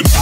God.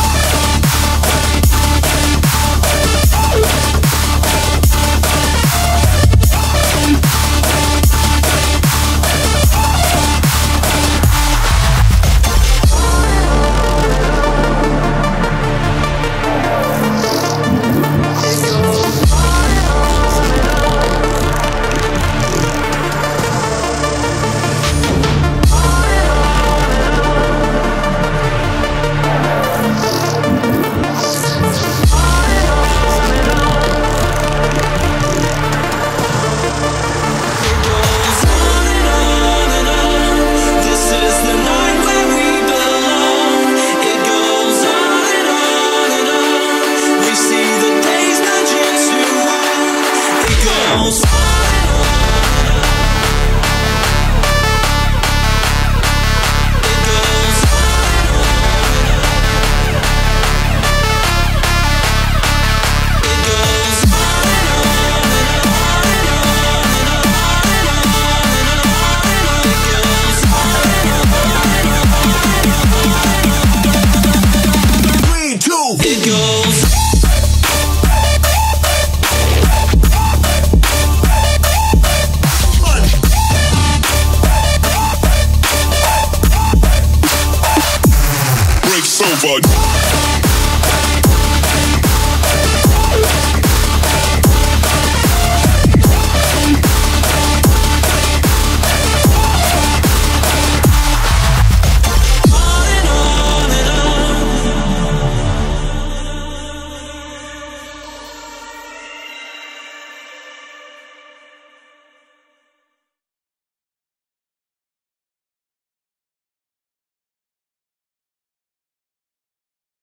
almost.